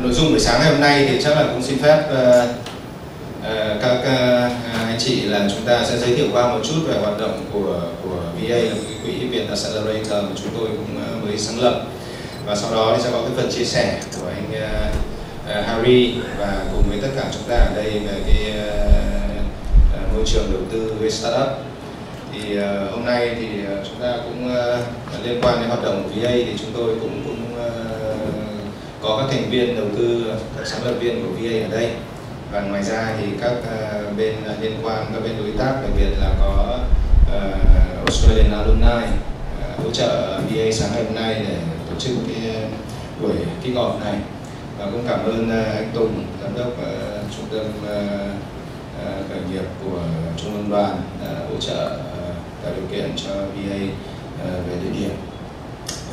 nội dung buổi sáng ngày hôm nay thì chắc là cũng xin phép uh, uh, các uh, anh chị là chúng ta sẽ giới thiệu qua một chút về hoạt động của của VA là cái quỹ Việt Accelerator mà chúng tôi cũng uh, mới sáng lập. Và sau đó thì sẽ có cái phần chia sẻ của anh uh, uh, Harry và cùng với tất cả chúng ta ở đây về cái uh, môi trường đầu tư về startup thì uh, hôm nay thì ờ, chúng ta cũng uh, liên quan đến hoạt động của VA thì chúng tôi cũng cũng có các thành viên đầu tư các sáng lập viên của VA ở đây. Và ngoài ra thì các uh, bên liên quan các bên đối tác đặc biệt là có uh, Australian Alumni uh, hỗ trợ VA sáng ngày hôm nay để tổ chức cái buổi kick off này. Và cũng cảm ơn uh, anh Tùng giám đốc uh, trung tâm uh, khởi nghiệp của trung ương đoàn đã hỗ trợ tạo điều kiện cho VA ờ, về địa điểm.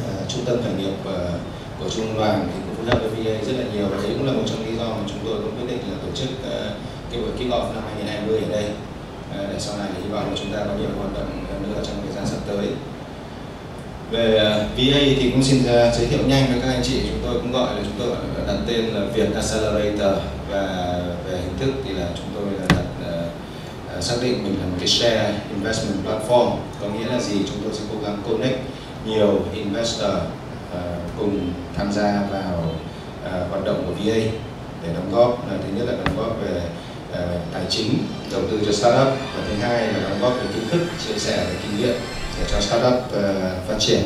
Ờ, trung tâm khởi nghiệp ờ, của trung đoàn thì cũng phối hợp với VA rất là nhiều và đấy cũng là một trong lý do mà chúng tôi cũng quyết định là tổ chức cái buổi kick off năm 2020 ở đây. Để sau này hy vọng là chúng ta có nhiều hoạt động nữa trong thời gian sắp tới. Về VA thì cũng xin giới thiệu nhanh với các anh chị. Chúng tôi cũng gọi là, chúng tôi đặt tên là Việt Accelerator và về hình thức thì là chúng tôi là Ờ, xác định mình là một cái share investment platform có nghĩa là gì? Chúng tôi sẽ cố gắng connect nhiều investor uh, cùng tham gia vào uh, hoạt động của VA để đóng góp. Uh, thứ nhất là đóng góp về uh, tài chính đầu tư cho startup và thứ hai là đóng góp về kiến thức chia sẻ về kinh nghiệm để cho startup uh, phát triển.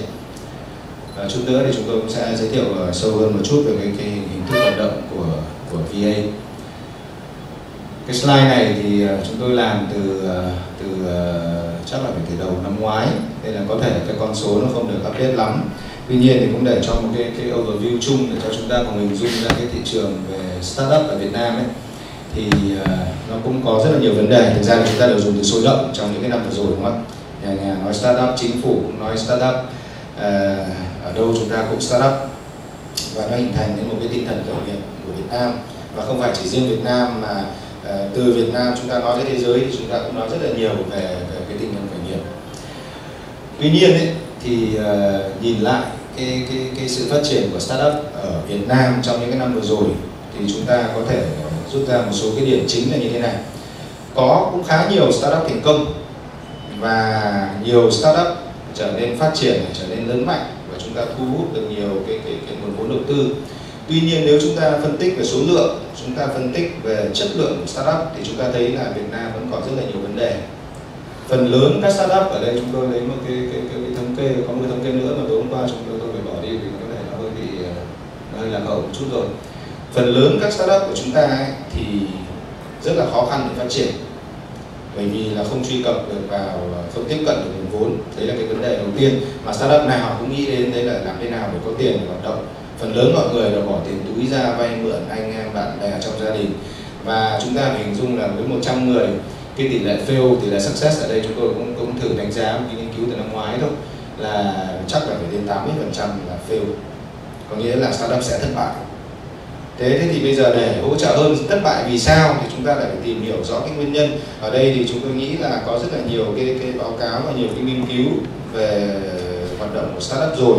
Và chút nữa thì chúng tôi cũng sẽ giới thiệu uh, sâu hơn một chút về cái, cái hình thức hoạt động của của VA cái slide này thì ờ, chúng tôi làm từ ờ, từ ờ, chắc là phải từ đầu năm ngoái. Nên là có thể cái con số nó không được update lắm. Tuy nhiên thì cũng để cho một cái cái overview chung để cho chúng ta cùng hình dung ra cái thị trường về startup ở Việt Nam ấy. Thì nó cũng có rất là nhiều vấn đề. Thực ra là chúng ta đều dùng từ sôi động trong những cái năm vừa rồi, đúng không? Ạ nhà nhà nói startup, chính phủ cũng nói startup. Ở đâu chúng ta cũng startup. Và nó hình thành đến một cái tinh thần khởi nghiệp của Việt Nam. Và không phải chỉ riêng Việt Nam mà Ờ, từ Việt Nam chúng ta nói đến thế giới thì chúng ta cũng nói rất là nhiều về, về cái tinh thần khởi nghiệp. Tuy nhiên ấy, thì uh, nhìn lại cái, cái, cái sự phát triển của startup ở Việt Nam trong những cái năm vừa rồi thì chúng ta có thể rút ra một số cái điểm chính là như thế này. Có cũng khá nhiều startup thành công và nhiều startup trở nên phát triển trở nên lớn mạnh và chúng ta thu hút được nhiều cái cái, cái nguồn vốn đầu tư tuy nhiên nếu chúng ta phân tích về số lượng chúng ta phân tích về chất lượng của startup thì chúng ta thấy là Việt Nam vẫn còn rất là nhiều vấn đề. Phần lớn các startup ở đây chúng tôi lấy một cái cái, cái, cái thống kê có một cái thống kê nữa mà tối hôm qua chúng tôi tôi phải bỏ đi vì có thể nó hơi bị ờ, hơi lạc hậu một chút rồi. Phần lớn các startup của chúng ta ấy, thì rất là khó khăn để phát triển. Bởi vì là không truy cập được vào ờ, không tiếp cận được nguồn vốn. Đấy là cái vấn đề đầu tiên mà startup nào cũng nghĩ đến đấy là làm thế nào để có tiền để hoạt động phần lớn mọi người là bỏ tiền túi ra vay mượn anh em, bạn bè trong gia đình. Và chúng ta phải hình dung là với 100 người, cái tỷ lệ fail, tỷ lệ success ở đây chúng tôi cũng cũng thử đánh giá một cái nghiên cứu từ năm ngoái thôi, là chắc là phải đến 80 phần trăm là fail. Có nghĩa là startup sẽ thất bại. Thế thế thì bây giờ để hỗ trợ hơn thất bại vì sao thì chúng ta lại phải tìm hiểu rõ cái nguyên nhân. Ở đây thì chúng tôi nghĩ là có rất là nhiều cái cái báo cáo và nhiều cái nghiên cứu về hoạt động của startup rồi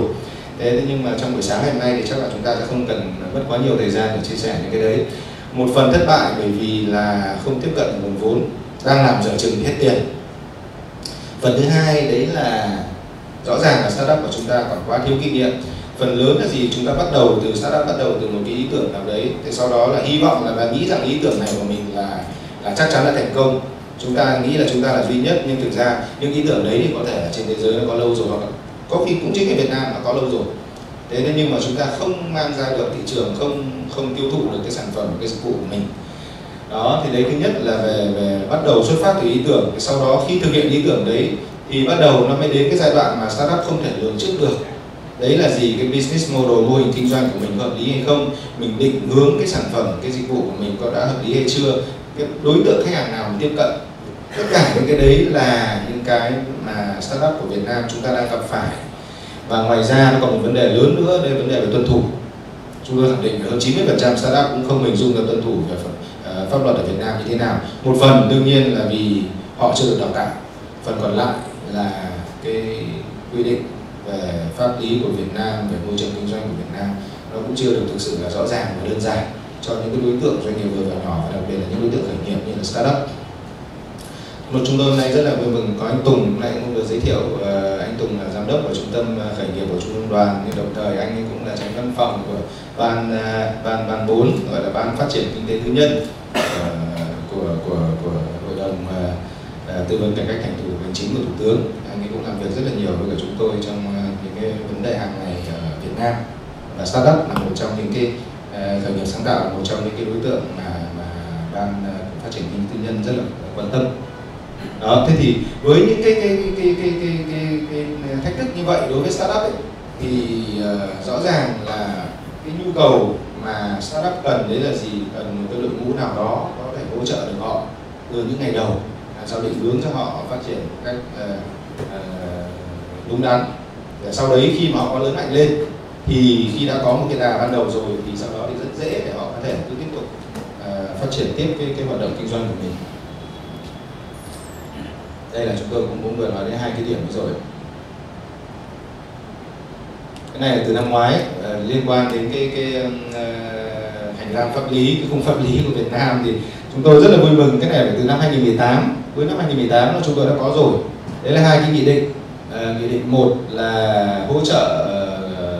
thế nhưng mà trong buổi sáng ngày hôm nay thì chắc là chúng ta sẽ không cần mất quá nhiều thời gian để chia sẻ những cái đấy. Một phần thất bại bởi vì là không tiếp cận nguồn vốn, đang làm dở chừng hết tiền. Phần thứ hai đấy là rõ ràng là startup của chúng ta còn quá thiếu kinh nghiệm. Phần lớn là gì? Chúng ta bắt đầu từ startup, bắt đầu từ một cái ý tưởng nào đấy. Thì sau đó là hy vọng là và nghĩ rằng ý tưởng này của mình là là chắc chắn là thành công. Chúng ta nghĩ là chúng ta là duy nhất, nhưng thực ra những ý tưởng đấy thì có thể là trên thế giới nó có lâu rồi hoặc có khi cũng chính ở Việt Nam mà có lâu rồi. Thế nên nhưng mà chúng ta không mang ra được thị trường, không không tiêu thụ được cái sản phẩm, cái dịch vụ của mình. Đó, thì đấy thứ nhất là về về bắt đầu xuất phát từ ý tưởng. Sau đó khi thực hiện ý tưởng đấy, thì bắt đầu nó mới đến cái giai đoạn mà startup không thể lường trước được. Đấy là gì? Cái business model, mô hình kinh doanh của mình hợp lý hay không? Mình định hướng cái sản phẩm, cái dịch vụ của mình có đã hợp lý hay chưa? Cái đối tượng khách hàng nào mình tiếp cận? Tất cả những cái đấy là cái mà startup của Việt Nam chúng ta đang gặp phải. Và ngoài ra nó còn một vấn đề lớn nữa, đây là vấn đề về tuân thủ. Chúng tôi khẳng định hơn 90% startup cũng không hình dung được tuân thủ về ờ, pháp luật ở Việt Nam như thế nào. Một phần đương nhiên là vì họ chưa được đào tạo. Phần còn lại là cái quy định về pháp lý của Việt Nam, về môi trường kinh doanh của Việt Nam. Nó cũng chưa được thực sự là rõ ràng và đơn giản cho những cái đối tượng, doanh nghiệp vừa và nhỏ, và đặc biệt là những đối tượng khởi nghiệp như là startup một chúng tôi hôm nay rất là vui mừng có anh Tùng hôm nay cũng được giới thiệu uh, anh Tùng là giám đốc của trung tâm ờ, khởi nghiệp của trung ương đoàn. Nhưng đồng thời anh ấy cũng là tránh văn phòng của ban uh, ban ban bốn gọi là ban phát triển kinh tế tư nhân uh, của của của hội đồng uh, tư vấn cải cách thành thủ hành chính của thủ tướng. Anh ấy cũng làm việc rất là nhiều với cả chúng tôi trong uh, những cái vấn đề hàng ngày ở Việt Nam. Và startup là một trong những cái uh, khởi nghiệp sáng tạo là một trong những cái đối tượng mà mà ban uh, phát triển kinh tế tư nhân rất là quan tâm đó thế thì với những cái cái cái cái cái cái, cái, cái, cái thách thức như vậy đối với startup ấy, thì uh, rõ ràng là cái nhu cầu mà startup cần đấy là gì? Cần một cái đội ngũ nào đó có thể hỗ trợ được họ từ những ngày đầu làm sao định hướng cho họ phát triển một cách uh, uh, đúng đắn. Để sau đấy khi mà họ có lớn mạnh lên thì khi đã có một cái đà ban đầu rồi thì sau đó thì rất dễ để họ có thể cứ tiếp tục uh, phát triển tiếp cái cái hoạt động kinh doanh của mình đây là chúng tôi cũng muốn vừa nói đến hai cái điểm rồi. Cái này là từ năm ngoái uh, liên quan đến cái cái uh, hành lang pháp lý cái khung pháp lý của Việt Nam thì chúng tôi rất là vui mừng. Cái này phải từ năm 2018 cuối năm 2018 là chúng tôi đã có rồi. Đấy là hai cái nghị định. Uh, nghị định một là hỗ trợ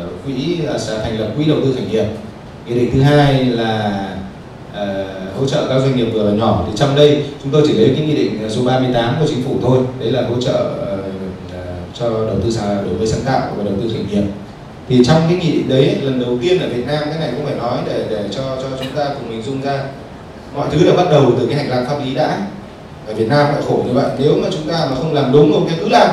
uh, quỹ uh, thành lập quỹ đầu tư khởi nghiệp. Nghị định thứ hai là uh, hỗ trợ các doanh nghiệp vừa và nhỏ. Thì trong đây, chúng tôi chỉ lấy cái nghị định số 38 của chính phủ thôi. Đấy là hỗ trợ ờ, cho đầu tư sáng đổi mới sáng tạo và đầu tư khởi nghiệp. Thì trong cái nghị định đấy, lần đầu tiên ở Việt Nam, cái này cũng phải nói để để cho cho chúng ta cùng mình dung ra. Mọi thứ đều bắt đầu từ cái hành lang pháp lý đã. Ở Việt Nam lại khổ như vậy. Nếu mà chúng ta mà không làm đúng một cái cứ làm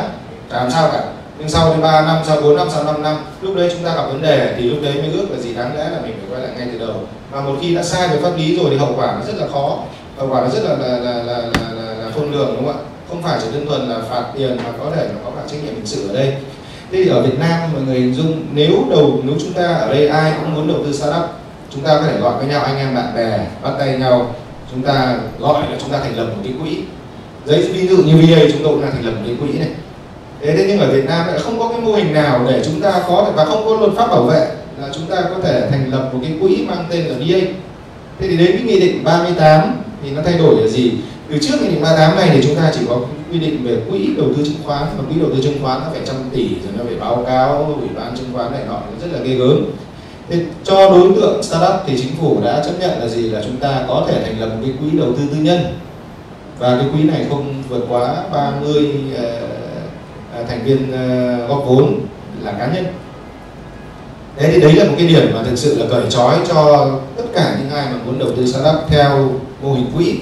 làm sao cả? Nhưng sau đến 3 năm sau 4 năm sau 5 năm lúc đấy chúng ta gặp vấn đề thì lúc đấy mới ước là gì? Đáng lẽ là mình phải quay lại ngay từ đầu. Mà một khi đã sai về pháp lý rồi thì hậu quả nó rất là khó. Hậu quả nó rất là là là là, là, là, là khôn lường đúng không ạ? Không phải chỉ đơn thuần là phạt tiền mà có thể là có cả trách nhiệm hình sự ở đây. Thế thì ở Việt Nam mọi người hình dung nếu đầu nếu chúng ta ở đây ai cũng muốn đầu tư startup chúng ta có thể gọi với nhau anh em bạn bè bắt tay nhau. Chúng ta gọi là chúng ta thành lập một cái quỹ. Giấy ví dụ như VA chúng tôi cũng đang thành lập một cái quỹ này thế thế nhưng ở Việt Nam lại không có cái mô hình nào để chúng ta có và không có luật pháp bảo vệ là chúng ta có thể thành lập một cái quỹ mang tên là DA. thế thì đến cái nghị định 38 thì nó thay đổi là gì? Từ trước nghị định 38 này thì chúng ta chỉ có quy định về quỹ đầu tư chứng khoán và quỹ đầu tư chứng khoán nó phải trăm tỷ rồi nó phải báo cáo ủy ban chứng khoán này nọ rất là ghê gớm. Thế cho đối tượng startup thì chính phủ đã chấp nhận là gì? Là chúng ta có thể thành lập một cái quỹ đầu tư tư nhân. Và cái quỹ này không vượt quá 30 uh, thành viên ờ, góp vốn là cá nhân. Thế thì đấy là một cái điểm mà thực sự là cởi trói cho tất cả những ai mà muốn đầu tư startup theo mô hình quỹ.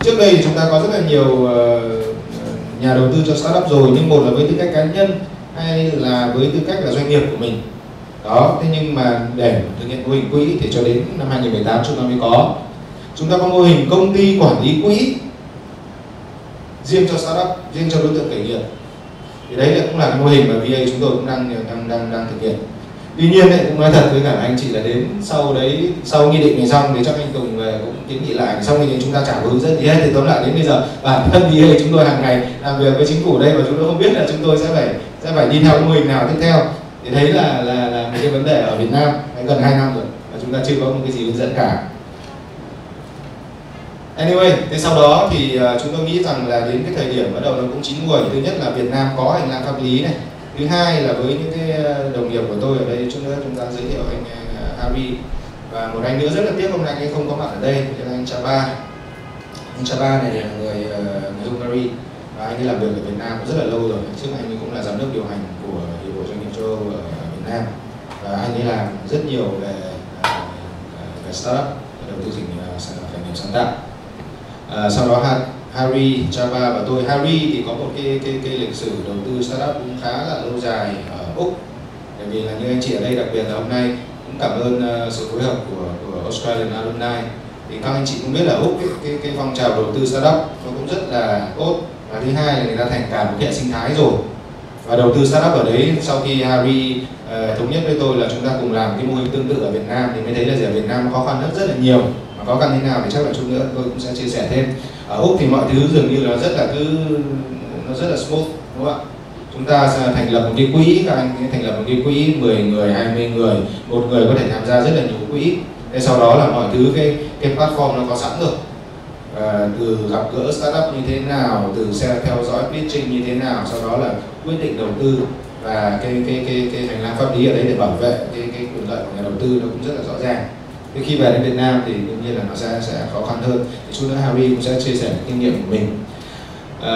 Trước đây thì chúng ta có rất là nhiều ờ, nhà đầu tư cho startup rồi, nhưng một là với tư cách cá nhân hay là với tư cách là doanh nghiệp của mình. Đó, thế nhưng mà để thực hiện mô hình quỹ thì cho đến năm 2018 chúng ta mới có. Chúng ta có mô hình công ty quản lý quỹ riêng cho startup, riêng cho đối tượng khởi nghiệp thì đấy cũng là cái mô hình mà VA chúng tôi cũng đang đang đang đang thực hiện. Tuy nhiên đấy, cũng nói thật với cả anh chị là đến sau đấy sau nghị định này xong thì chắc anh Tùng về cũng kiến nghị lại. Sau nghị định chúng ta trả hướng dẫn. Gì hết thì tóm lại đến bây giờ bản thân VA chúng tôi hàng ngày làm việc với chính phủ đây và chúng tôi không biết là chúng tôi sẽ phải sẽ phải đi theo mô hình nào tiếp theo. Thì đấy là là là một cái vấn đề ở Việt Nam gần 2 năm rồi và chúng ta chưa có một cái gì hướng dẫn cả. Anyway, thế sau đó thì à, chúng tôi nghĩ rằng là đến cái thời điểm bắt đầu nó cũng chín muồi. Thứ nhất là Việt Nam có hành lang pháp lý này. Thứ hai là với những cái à, đồng nghiệp của tôi ở đây chúng ta chúng ta giới thiệu anh à, Harry và một anh nữa rất là tiếc hôm nay anh ấy không có mặt ở đây, là anh Chaba. Anh Chaba này là người người Hungary và anh ấy làm việc ở Việt Nam cũng rất là lâu rồi. Trước anh ấy cũng là giám đốc điều hành của hiệp hội doanh nghiệp châu Âu ở Việt Nam và anh ấy làm rất nhiều về về startup đầu tư khởi nghiệp sáng tạo à, sau đó Harry, Java và tôi. Harry thì có một cái cái cái lịch sử đầu tư startup cũng khá là lâu dài ở úc. Bởi vì là như anh chị ở đây đặc biệt là hôm nay cũng cảm ơn uh, sự phối hợp của của Australian Alumni. Thì các anh chị cũng biết là úc cái, cái, cái phong trào đầu tư startup nó cũng rất là tốt. Và thứ hai là người ta thành cả một hệ sinh thái rồi. Và đầu tư startup ở đấy sau khi Harry uh, thống nhất với tôi là chúng ta cùng làm cái mô hình tương tự ở Việt Nam thì mới thấy là ở Việt Nam khó khăn rất rất là nhiều khó khăn thế nào thì chắc là chút nữa tôi cũng sẽ chia sẻ thêm. Ở úc thì mọi thứ dường như là rất là cứ nó rất là smooth đúng không ạ? Chúng ta sẽ thành lập một cái quỹ các anh thành lập một cái quỹ 10 người 20 người một người có thể tham gia rất là nhiều quỹ. Thế sau đó là mọi thứ cái cái platform nó có sẵn rồi. À, từ gặp gỡ startup như thế nào từ xe theo dõi pitching như thế nào sau đó là quyết định đầu tư và cái cái cái cái hành lang pháp lý ở đấy để bảo vệ cái cái quyền lợi của nhà đầu tư nó cũng rất là rõ ràng thế khi về đến Việt Nam thì đương nhiên là nó sẽ sẽ khó khăn hơn. Thì chút nữa Harry cũng sẽ chia sẻ kinh nghiệm của mình. À,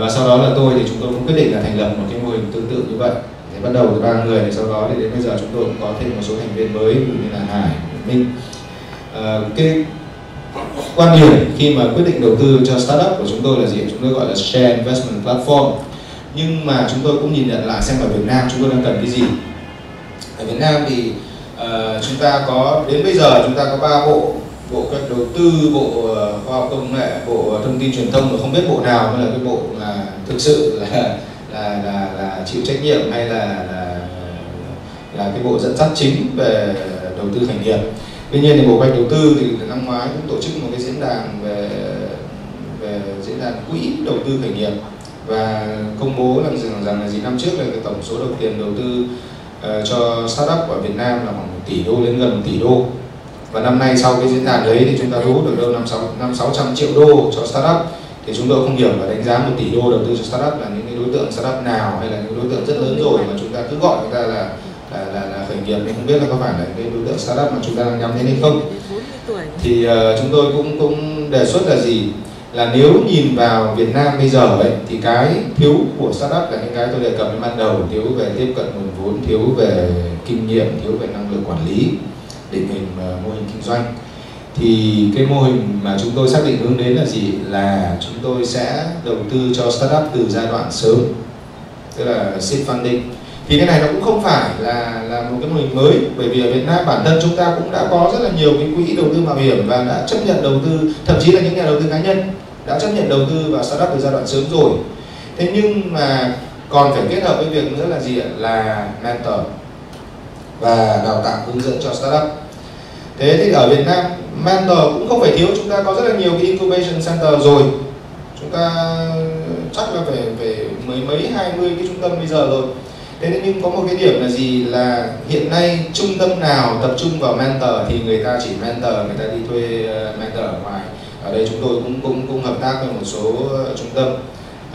và sau đó là tôi thì chúng tôi cũng quyết định là thành lập một cái mô hình tương tự như vậy. Để bắt đầu từ ba người thì sau đó thì đến bây giờ chúng tôi cũng có thêm một số thành viên mới như là Hải, Minh. À, cái quan điểm khi mà quyết định đầu tư cho startup của chúng tôi là gì? Chúng tôi gọi là share investment platform. Nhưng mà chúng tôi cũng nhìn nhận lại xem ở Việt Nam chúng tôi đang cần cái gì. Ở Việt Nam thì Ờ, chúng ta có đến bây giờ chúng ta có ba bộ bộ cách đầu tư bộ ờ, khoa học công nghệ bộ ờ, thông tin truyền thông mà không biết bộ nào mới là cái bộ mà thực sự là là là, là chịu trách nhiệm hay là là là cái bộ dẫn dắt chính về đầu tư khởi nghiệp. Tuy nhiên thì bộ hoạch đầu tư thì năm ngoái cũng tổ chức một cái diễn đàn về về diễn đàn quỹ đầu tư khởi nghiệp và công bố rằng rằng, rằng là gì? Năm trước là cái tổng số đồng tiền đầu tư Ờ, cho startup ở Việt Nam là khoảng 1 tỷ đô đến gần 1 tỷ đô. Và năm nay sau cái diễn đàn đấy thì chúng ta thu hút được đâu năm sáu năm sáu trăm triệu đô cho startup. Thì chúng tôi không hiểu và đánh giá một tỷ đô đầu tư cho startup là những cái đối tượng startup nào hay là những đối tượng rất lớn rồi mà chúng ta cứ gọi người ta là là, là, là khởi nghiệp. Thì không biết là có phải là cái đối tượng startup mà chúng ta đang nhắm đến hay không. Thì uh, chúng tôi cũng cũng đề xuất là gì? Là nếu nhìn vào Việt Nam bây giờ ấy, thì cái thiếu của startup là những cái tôi đề cập đến ban đầu, thiếu về tiếp cận nguồn vốn, thiếu về kinh nghiệm, thiếu về năng lực quản lý định hình ờ, mô hình kinh doanh. Thì cái mô hình mà chúng tôi xác định hướng đến là gì? Là chúng tôi sẽ đầu tư cho startup từ giai đoạn sớm, tức là seed funding. Thì cái này nó cũng không phải là là một cái mô hình mới, bởi vì ở Việt Nam bản thân chúng ta cũng đã có rất là nhiều cái quỹ đầu tư mạo hiểm và đã chấp nhận đầu tư, thậm chí là những nhà đầu tư cá nhân đã chấp nhận đầu tư vào startup từ giai đoạn sớm rồi. Thế nhưng mà còn phải kết hợp với việc nữa là gì ạ? Là mentor và đào tạo hướng dẫn cho startup. Thế thì ở Việt Nam, mentor cũng không phải thiếu, chúng ta có rất là nhiều cái incubation center rồi. Chúng ta, chắc là phải phải mấy mấy, hai mươi cái trung tâm bây giờ rồi. Thế nhưng có một cái điểm là gì? Là hiện nay trung tâm nào tập trung vào mentor thì người ta chỉ mentor, người ta đi thuê ờ, mentor ở ngoài ở đây chúng tôi cũng cũng cũng hợp tác với một số ờ, trung tâm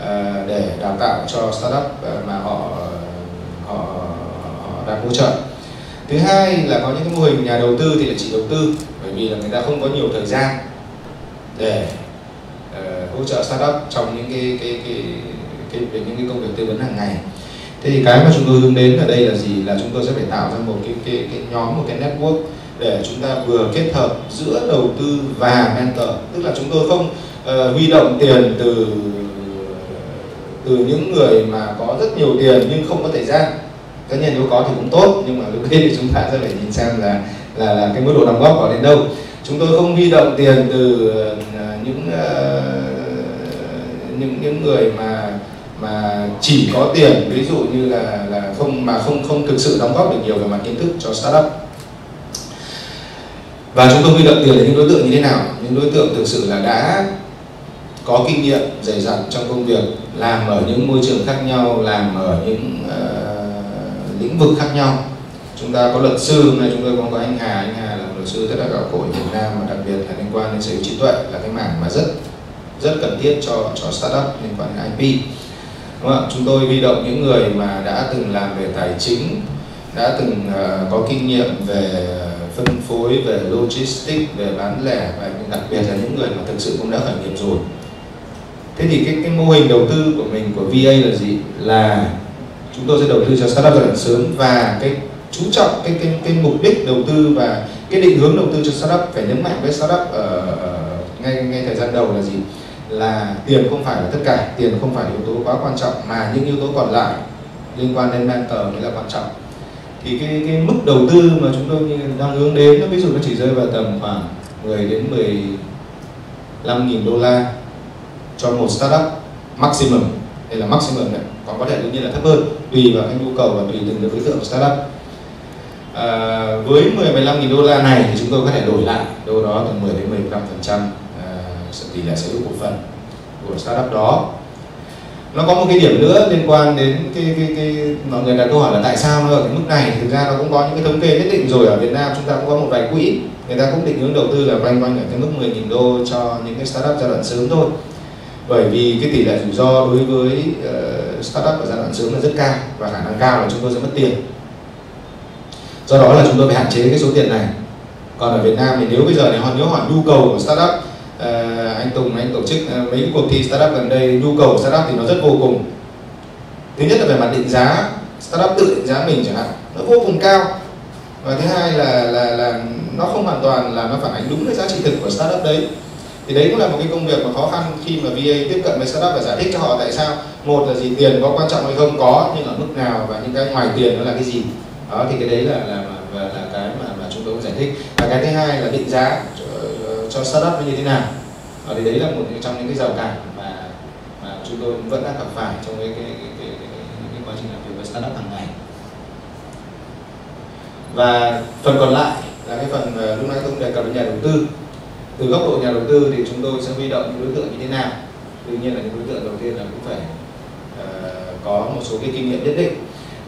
ờ, để đào tạo cho startup ờ, mà họ họ họ đang hỗ trợ. Thứ hai là có những cái mô hình nhà đầu tư thì là chỉ đầu tư bởi vì là người ta không có nhiều thời gian để uh, hỗ trợ startup trong những cái cái cái, cái, cái những cái công việc tư vấn hàng ngày. Thế thì cái mà chúng tôi hướng đến ở đây là gì? Là chúng tôi sẽ phải tạo ra một cái cái, cái nhóm một cái network để chúng ta vừa kết hợp giữa đầu tư và mentor. Tức là chúng tôi không uh, huy động tiền từ từ những người mà có rất nhiều tiền nhưng không có thời gian. Tất nhiên nếu có thì cũng tốt nhưng mà lúc đấy thì chúng ta sẽ phải nhìn xem là là là cái mức độ đóng góp có đến đâu. Chúng tôi không huy động tiền từ uh, những uh, những những người mà mà chỉ có tiền ví dụ như là là không mà không không thực sự đóng góp được nhiều về mặt kiến thức cho startup và chúng tôi huy động tiền đến những đối tượng như thế nào? Những đối tượng thực sự là đã có kinh nghiệm dày dặn trong công việc làm ở những môi trường khác nhau làm ở những uh, lĩnh vực khác nhau. Chúng ta có luật sư hôm nay chúng tôi cũng có anh Hà anh Hà là luật sư rất là gạo cội Việt Nam và đặc biệt là liên quan đến sở hữu trí tuệ là cái mảng mà rất rất cần thiết cho cho startup liên quan đến IP đúng không? chúng tôi huy động những người mà đã từng làm về tài chính đã từng uh, có kinh nghiệm về phân phối về logistics về bán lẻ và đặc biệt là những người mà thực sự cũng đã khởi nghiệp rồi. Thế thì cái cái mô hình đầu tư của mình của VA là gì? Là chúng tôi sẽ đầu tư cho startup giai đoạn sớm và cái chú trọng cái cái cái mục đích đầu tư và cái định hướng đầu tư cho startup phải nhấn mạnh với startup ở, ở ngay ngay thời gian đầu là gì? Là tiền không phải là tất cả tiền không phải yếu tố quá quan trọng mà những yếu tố còn lại liên quan đến mentor mới là quan trọng thì cái cái mức đầu tư mà chúng tôi đang hướng đến nó ví dụ nó chỉ rơi vào tầm khoảng 10 đến 15 nghìn đô la cho một startup maximum đây là maximum này còn có thể đương nhiên là thấp hơn tùy vào cái nhu cầu và tùy từng đối tượng startup. À, với 10 15 nghìn đô la này thì chúng tôi có thể đổi lại đâu đó từ 10 đến 15 phần trăm à, tỷ lệ sở hữu cổ phần của startup đó nó có một cái điểm nữa liên quan đến cái cái cái mọi người đặt câu hỏi là tại sao nó ở cái mức này? Thực ra nó cũng có những cái thống kê nhất định rồi. Ở Việt Nam chúng ta cũng có một vài quỹ. Người ta cũng định hướng đầu tư là quanh quanh ở cái mức 10.000 đô cho những cái startup giai đoạn sớm thôi. Bởi vì cái tỷ lệ rủi ro đối với uh, startup ở giai đoạn sớm là rất cao và khả năng cao là chúng tôi sẽ mất tiền. Do đó là chúng tôi phải hạn chế cái số tiền này. Còn ở Việt Nam thì nếu bây giờ này họ nếu hỏi nhu cầu của startup uh, anh Tùng anh tổ chức uh, mấy cái cuộc thi startup gần đây nhu cầu startup thì nó rất vô cùng. Thứ nhất là về mặt định giá startup tự định giá mình chẳng hạn nó vô cùng cao. Và thứ hai là là là nó không hoàn toàn là nó phản ánh đúng cái giá trị thực của startup đấy. Thì đấy cũng là một cái công việc mà khó khăn khi mà VA tiếp cận với startup và giải thích cho họ tại sao một là gì tiền có quan trọng hay không có nhưng ở mức nào và những cái ngoài tiền nó là cái gì. Đó thì cái đấy là là là, là cái mà mà chúng tôi cũng giải thích. Và cái thứ hai là định giá cho, startup như thế nào. Đó, thì đấy là một trong những cái rào cản mà mà chúng tôi vẫn đang gặp phải trong cái cái cái, cái, cái, cái quá trình làm việc với startup hàng ngày. Và phần còn lại là cái phần ờ, lúc nãy tôi đề cập đến nhà đầu tư. Từ góc độ nhà đầu tư thì chúng tôi sẽ huy động những đối tượng như thế nào? Đương nhiên là những đối tượng đầu tiên là cũng phải uh, có một số cái kinh nghiệm nhất định.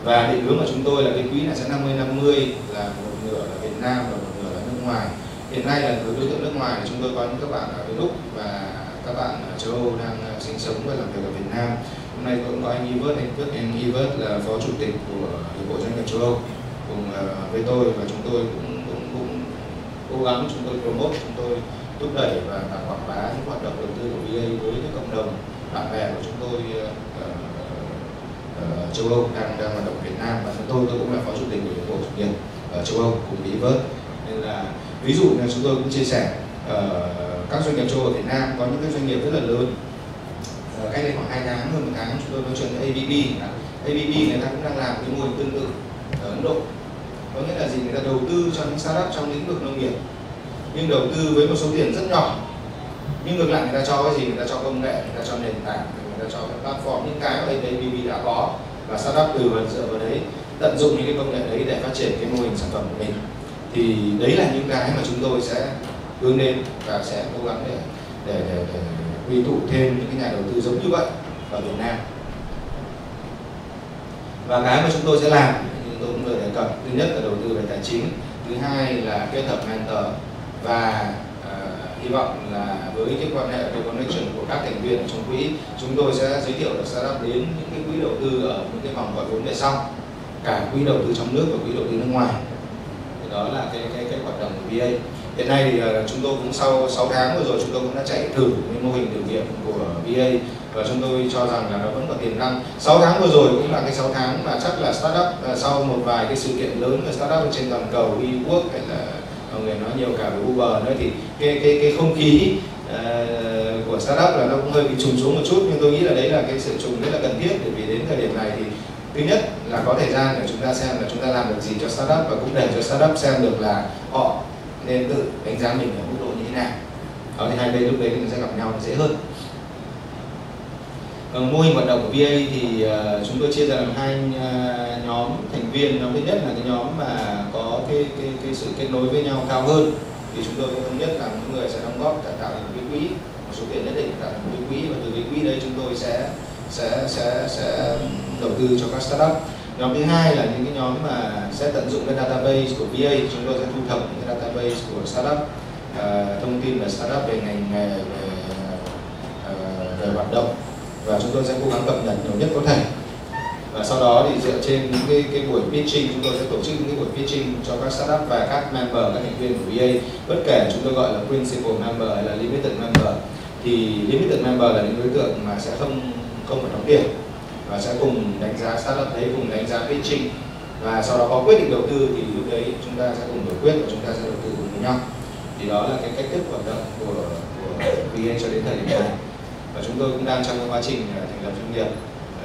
Và định hướng của chúng tôi là cái quỹ là sẽ 50 50 là một nửa là Việt Nam và một nửa là nước ngoài hiện nay là đối tượng nước ngoài chúng tôi có những các bạn ở Úc và các bạn ở châu Âu đang ờ, sinh sống và làm việc ở Việt Nam. Hôm nay cũng có anh Ivert anh Phước anh Ivert là phó chủ tịch của hiệp hội doanh nghiệp châu Âu cùng ờ, với tôi và chúng tôi cũng cũng cũng cố gắng chúng tôi promote chúng tôi thúc đẩy và, và quảng bá những hoạt động đầu tư của VA với những cộng đồng bạn bè của chúng tôi uh, uh, châu Âu đang đang hoạt động Việt Nam. Và chúng tôi tôi cũng là phó chủ tịch của hiệp hội doanh nghiệp ở châu Âu cùng với Ivert ví dụ như chúng tôi cũng chia sẻ uh, các doanh nghiệp châu Âu ở Việt Nam có những cái doanh nghiệp rất là lớn. Uh, cách đây khoảng hai tháng hơn một tháng chúng tôi nói chuyện với ABB ABB người ta cũng đang làm cái mô hình tương tự ở Ấn Độ. Có nghĩa là gì? Người ta đầu tư cho những startup trong lĩnh vực nông nghiệp nhưng đầu tư với một số tiền rất nhỏ. Nhưng ngược lại người ta cho cái gì? Người ta cho công nghệ người ta cho nền tảng người ta cho cái platform những cái mà ABB đã có và startup từ và dựa vào đấy tận dụng những cái công nghệ đấy để phát triển cái mô hình sản phẩm của mình thì đấy là những cái mà chúng tôi sẽ hướng đến và sẽ cố gắng để để, để, để quy tụ thêm những cái nhà đầu tư giống như vậy ở Việt Nam. Và cái mà chúng tôi sẽ làm như tôi cũng vừa đề cập thứ nhất là đầu tư về tài chính thứ hai là kết hợp mentor và uh, hy vọng là với cái quan hệ cái connection của các thành viên trong quỹ chúng tôi sẽ giới thiệu được startup đến những cái quỹ đầu tư ở những cái vòng gọi vốn về sau. Cả quỹ đầu tư trong nước và quỹ đầu tư nước ngoài đó là cái cái cái hoạt động của VA hiện nay thì uh, chúng tôi cũng sau 6 tháng vừa rồi chúng tôi cũng đã chạy thử cái mô hình thử nghiệm của VA và chúng tôi cho rằng là nó vẫn còn tiềm năng. 6 tháng vừa rồi cũng là cái 6 tháng mà chắc là startup uh, sau một vài cái sự kiện lớn của startup trên toàn cầu WeWork hay là mọi người nói nhiều cả về Uber nữa thì cái cái cái không khí uh, của startup là nó cũng hơi bị trùng xuống một chút. Nhưng tôi nghĩ là đấy là cái sự trùng rất là cần thiết bởi vì đến thời điểm này thì thứ nhất là có thời gian để chúng ta xem là chúng ta làm được gì cho startup và cũng để cho startup xem được là họ nên tự đánh giá mình ở mức độ như thế nào. Đó thì hai bên lúc đấy mình sẽ gặp nhau dễ hơn. Còn mô hình hoạt động của VA thì uh, chúng tôi chia ra làm hai uh, nhóm thành viên. Nhóm thứ nhất là cái nhóm mà có cái cái cái sự kết nối với nhau cao hơn. Thì chúng tôi cũng thống nhất là những người sẽ đóng góp tạo tạo thành cái quỹ một số tiền nhất định tạo thành cái quỹ và từ cái quỹ đấy chúng tôi sẽ sẽ sẽ sẽ đầu tư cho các startup. Nhóm thứ hai là những cái nhóm mà sẽ tận dụng cái database của VA chúng tôi sẽ thu thập những cái database của startup uh, thông tin về startup về ngành nghề về uh, về hoạt động. Và chúng tôi sẽ cố gắng cập nhật nhiều nhất có thể. Và sau đó thì dựa trên những cái cái buổi pitching chúng tôi sẽ tổ chức những cái buổi pitching cho các startup và các member các thành viên của VA bất kể chúng tôi gọi là principal member hay là limited member thì limited member là những đối tượng mà sẽ không không phải đóng tiền và sẽ cùng đánh giá startup đấy cùng đánh giá pitching và sau đó có quyết định đầu tư thì lúc đấy chúng ta sẽ cùng biểu quyết và chúng ta sẽ đầu tư cùng với nhau. Thì đó là cái cách thức hoạt động của của VN cho đến thời điểm này. Và chúng tôi cũng đang trong cái quá trình à, thành lập doanh nghiệp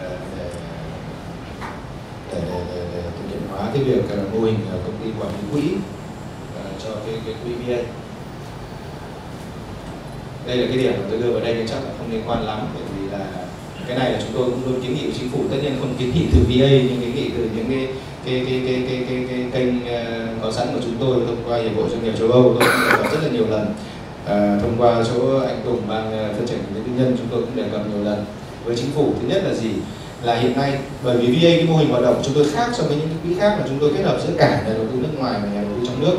à, để để, để, để, để thực hiện hóa cái việc à, mô hình công ty quản lý quỹ cho cái cái quỹ VN đây là cái điểm mà tôi đưa vào đây nhưng chắc là không liên quan lắm bởi vì cái này là chúng tôi cũng luôn kiến nghị chính phủ. Tất nhiên không kiến nghị từ VA nhưng kiến nghị từ những cái cái cái cái cái cái, cái, kênh uh, có sẵn của chúng tôi thông qua hiệp hội doanh nghiệp châu Âu. Tôi cũng đề cập rất là nhiều lần. Uh, thông qua chỗ anh Tùng ban uh, ờ, phát triển kinh tế tư nhân chúng tôi cũng đề cập nhiều lần với chính phủ. Thứ nhất là gì? Là hiện nay bởi vì VA cái mô hình hoạt động chúng tôi khác so với những quỹ khác mà chúng tôi kết hợp giữa cả nhà đầu tư nước ngoài và nhà đầu tư trong nước.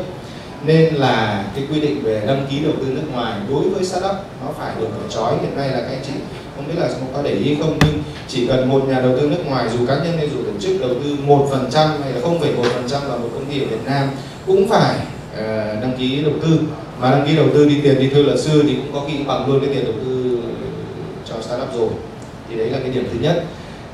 Nên là cái quy định về đăng ký đầu tư nước ngoài đối với startup nó phải được trói. Hiện nay là các anh chị không biết là có để ý không nhưng chỉ cần một nhà đầu tư nước ngoài dù cá nhân hay dù tổ chức đầu tư một phần trăm hay là không phẩy một phần trăm vào một công ty ở Việt Nam cũng phải uh, đăng ký đầu tư. Mà đăng ký đầu tư đi tiền đi thuê luật sư thì cũng có khi bằng luôn cái tiền đầu tư cho startup rồi. Thì đấy là cái điểm thứ nhất.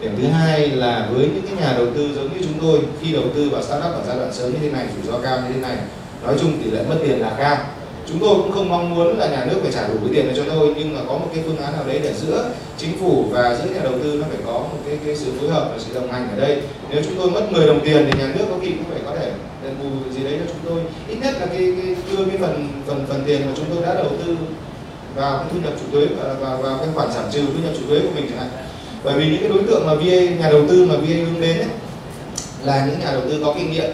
Điểm thứ hai là với những cái nhà đầu tư giống như chúng tôi khi đầu tư vào startup ở giai đoạn sớm như thế này rủi ro cao như thế này nói chung tỷ lệ mất tiền là cao chúng tôi cũng không mong muốn là nhà nước phải trả đủ cái tiền này cho tôi nhưng mà có một cái phương án nào đấy để giữa chính phủ và giữa nhà đầu tư nó phải có một cái, cái sự phối hợp và sự đồng hành ở đây. Nếu chúng tôi mất 10 đồng tiền thì nhà nước có khi cũng phải có thể đền bù gì đấy cho chúng tôi. Ít nhất là cái, cái đưa cái phần phần phần tiền mà chúng tôi đã đầu tư vào cái thu nhập chủ thuế và vào, vào cái khoản giảm trừ thu nhập chủ thuế của mình chẳng hạn. Bởi vì những cái đối tượng mà VA nhà đầu tư mà VA hướng đến ấy, là những nhà đầu tư có kinh nghiệm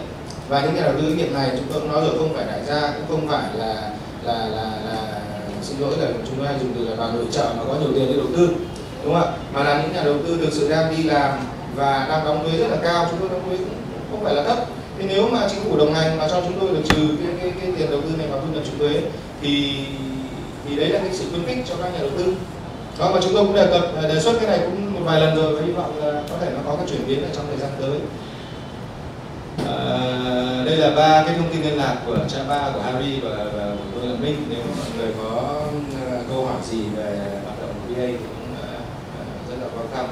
và những nhà đầu tư nghiệp này chúng tôi cũng nói rồi không phải đại gia cũng không phải là là là, là xin lỗi là chúng tôi hay dùng từ là vào nội trợ mà có nhiều tiền để đầu tư đúng không ạ? Mà là những nhà đầu tư thực sự đang đi làm và đang đóng thuế rất là cao chúng tôi đóng thuế cũng không phải là thấp. Thì nếu mà chính phủ đồng hành mà cho chúng tôi được trừ cái, cái, cái tiền đầu tư này vào thu nhập trừ thuế thì thì đấy là cái sự khuyến khích cho các nhà đầu tư. Đó mà chúng tôi cũng đề cập đề xuất cái này cũng một vài lần rồi và hy vọng là có thể nó có cái chuyển biến ở trong thời gian tới. Ờ, đây là ba cái thông tin liên lạc của cha ba của Harry và, và của tôi là Minh. Nếu mọi người có ờ, câu hỏi gì về hoạt động của VA thì cũng uh, rất là quan tâm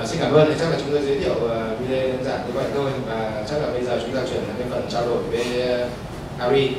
uh, xin cảm ơn. Thì chắc là chúng tôi giới thiệu uh, video đơn giản như vậy thôi. Và chắc là bây giờ chúng ta chuyển đến cái phần trao đổi với uh, Harry.